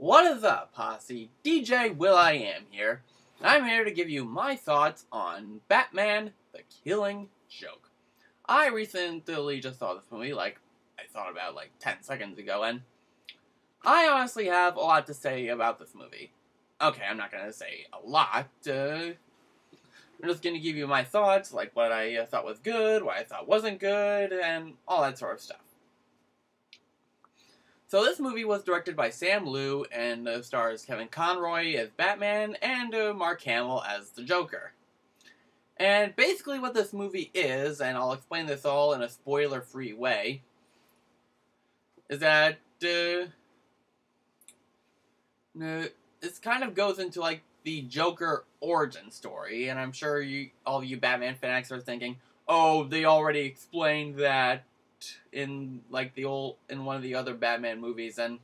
What is up, posse? DJ Will I Am here. I'm here to give you my thoughts on Batman the Killing Joke. I recently just saw this movie, like, I thought about like 10 seconds ago, and I honestly have a lot to say about this movie. Okay, I'm not gonna say a lot. Uh, I'm just gonna give you my thoughts, like what I thought was good, what I thought wasn't good, and all that sort of stuff. So this movie was directed by Sam Liu and uh, stars Kevin Conroy as Batman and uh, Mark Hamill as the Joker. And basically what this movie is, and I'll explain this all in a spoiler-free way, is that uh, this kind of goes into like the Joker origin story, and I'm sure you, all of you Batman fanatics are thinking, "Oh, they already explained that in like the old in one of the other Batman movies," and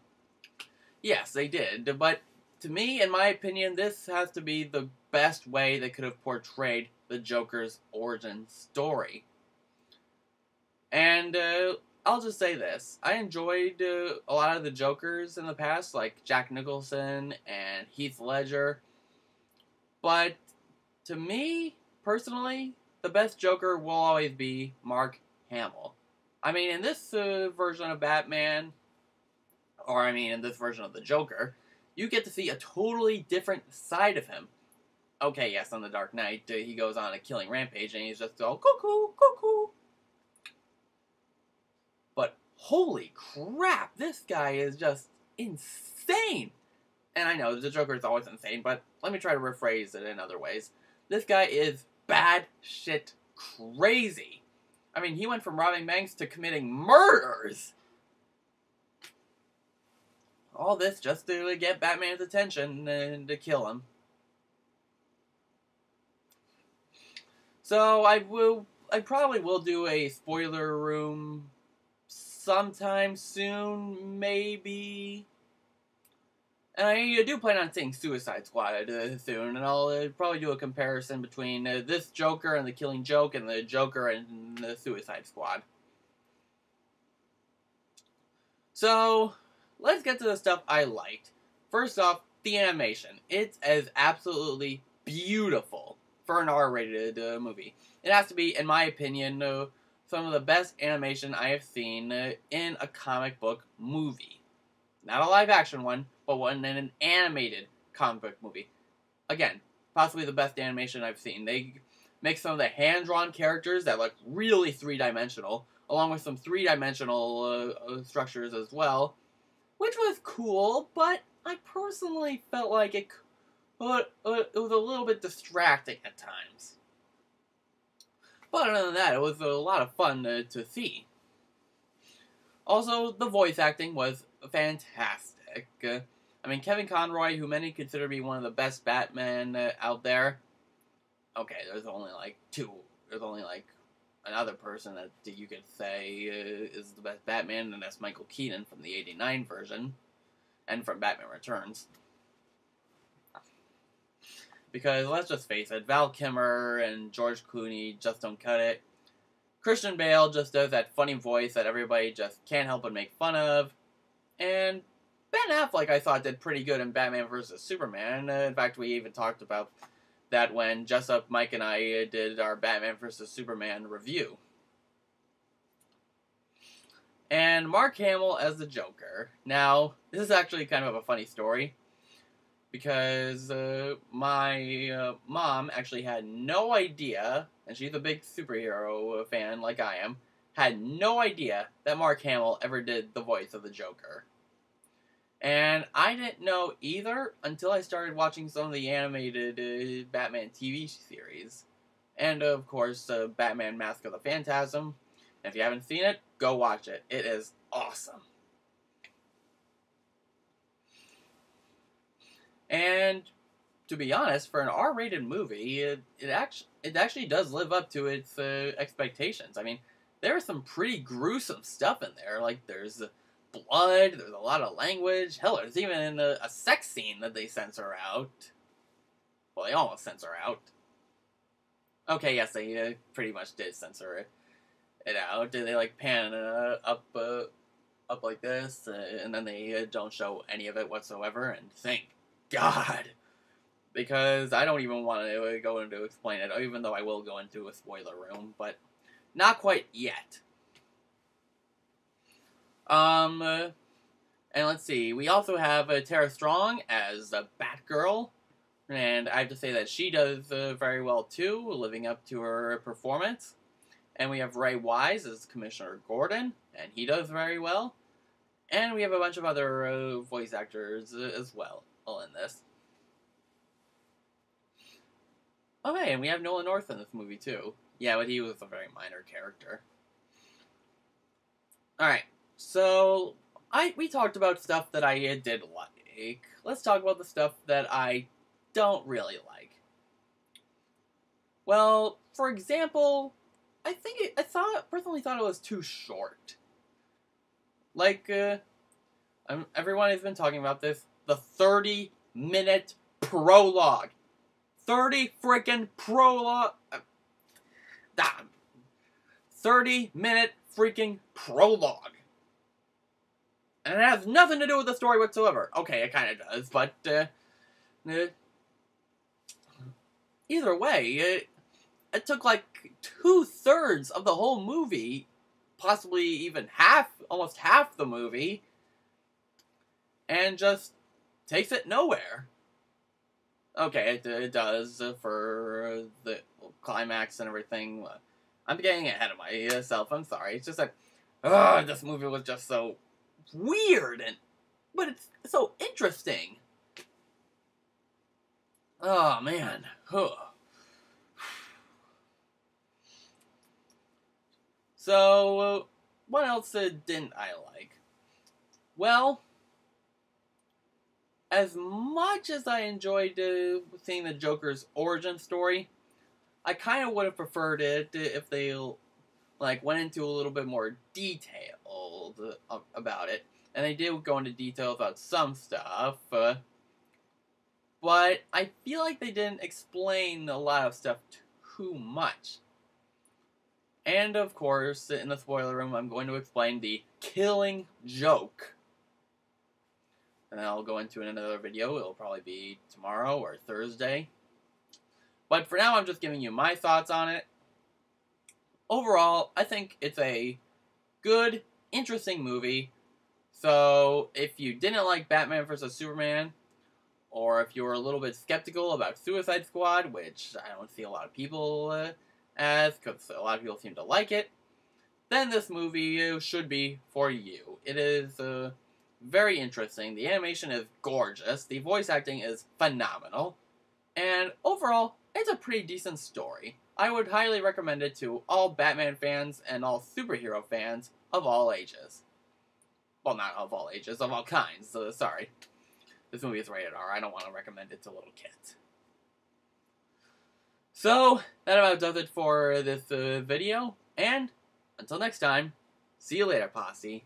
yes, they did. But to me, in my opinion, this has to be the best way they could have portrayed the Joker's origin story. And uh, I'll just say this: I enjoyed uh, a lot of the Jokers in the past, like Jack Nicholson and Heath Ledger. But to me, personally, the best Joker will always be Mark Hamill. I mean, in this uh, version of Batman, or I mean, in this version of the Joker, you get to see a totally different side of him. Okay, yes, on the Dark Knight, uh, he goes on a killing rampage and he's just all cuckoo, cuckoo. But holy crap, this guy is just insane. And I know the Joker is always insane, but let me try to rephrase it in other ways. This guy is bad shit crazy. I mean, he went from robbing banks to committing murders. All this just to get Batman's attention and to kill him. So I will, I probably will do a spoiler room sometime soon, maybe. And I do plan on seeing Suicide Squad uh, soon, and I'll uh, probably do a comparison between uh, this Joker and the Killing Joke, and the Joker and the Suicide Squad. So, let's get to the stuff I liked. First off, the animation. It is as absolutely beautiful for an R-rated uh, movie. It has to be, in my opinion, uh, some of the best animation I have seen uh, in a comic book movie. Not a live-action one, but one in an animated comic book movie. Again, possibly the best animation I've seen. They make some of the hand-drawn characters that look really three-dimensional, along with some three-dimensional uh, uh, structures as well, which was cool, but I personally felt like it, uh, it was a little bit distracting at times. But other than that, it was a lot of fun uh, to see. Also, the voice acting was fantastic. I mean, Kevin Conroy, who many consider to be one of the best Batman uh, out there. Okay, there's only like two. There's only like another person that you could say uh, is the best Batman, and that's Michael Keaton from the '89 version, and from Batman Returns. Because let's just face it, Val Kilmer and George Clooney just don't cut it. Christian Bale just does that funny voice that everybody just can't help but make fun of. And Ben Affleck, I thought, did pretty good in Batman vs. Superman. Uh, in fact, we even talked about that when Jessup, Mike, and I uh, did our Batman vs. Superman review. And Mark Hamill as the Joker. Now, this is actually kind of a funny story because uh, my uh, mom actually had no idea, and she's a big superhero fan like I am, had no idea that Mark Hamill ever did the voice of the Joker. And I didn't know either until I started watching some of the animated uh, Batman TV series. And of course, uh, Batman Mask of the Phantasm. And if you haven't seen it, go watch it. It is awesome. And to be honest, for an R-rated movie, it, it actually it actually does live up to its uh, expectations. I mean, there's some pretty gruesome stuff in there. Like there's blood, there's a lot of language. Hell, there's even a, a sex scene that they censor out. Well, they almost censor out. Okay, yes, they uh, pretty much did censor it, it out. They like pan uh, up uh, up like this, uh, and then they uh, don't show any of it whatsoever, and thank God! Because I don't even want to uh, go into explain it, even though I will go into a spoiler room, but not quite yet. Um, and let's see, we also have uh, Tara Strong as Batgirl, and I have to say that she does uh, very well too, living up to her performance. And we have Ray Wise as Commissioner Gordon, and he does very well. And we have a bunch of other uh, voice actors uh, as well all in this. Okay, and we have Nolan North in this movie too. Yeah, but he was a very minor character. Alright, so I we talked about stuff that I did like. Let's talk about the stuff that I don't really like. Well, for example, I think it, I thought personally thought it was too short. Like, uh, um, everyone has been talking about this. The 30 minute prologue. 30 freaking prologue. Uh, 30 minute freaking prologue. And it has nothing to do with the story whatsoever. Okay, it kind of does, but, uh, uh, either way, it, it took like two thirds of the whole movie, possibly even half, almost half the movie, and just takes it nowhere. Okay, it, it does for the climax and everything. I'm getting ahead of myself. I'm sorry. It's just like, this movie was just so weird and, but it's so interesting. Oh man. Huh. So, what else didn't I like? Well, as much as I enjoyed seeing the Joker's origin story, I kind of would have preferred it if they like went into a little bit more detail uh, about it, and they did go into detail about some stuff. Uh, but I feel like they didn't explain a lot of stuff too much. And of course, in the spoiler room, I'm going to explain the killing joke. And I'll go into another video. It'll probably be tomorrow or Thursday. But for now, I'm just giving you my thoughts on it. Overall, I think it's a good, interesting movie. So, if you didn't like Batman vs. Superman, or if you were a little bit skeptical about Suicide Squad, which I don't see a lot of people uh, as, because a lot of people seem to like it, then this movie should be for you. It is uh, very interesting. The animation is gorgeous. The voice acting is phenomenal. And overall, it's a pretty decent story. I would highly recommend it to all Batman fans and all superhero fans of all ages. Well, not of all ages, of all kinds. So, sorry. This movie is rated R. I don't want to recommend it to little kids. So, that about does it for this uh, video, and until next time, see you later, Posse.